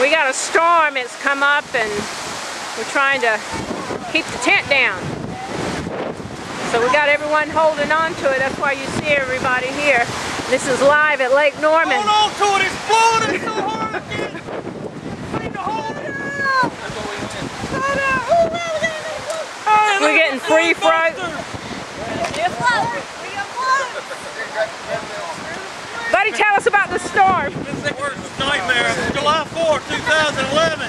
We got a storm that's come up and we're trying to keep the tent down. So we got everyone holding on to it. That's why you see everybody here. This is live at Lake Norman. Hold on to it, it's blowing it so hard again. Need to hold it. Hey, We're getting free doing. Buddy, tell us about the storm. 2011.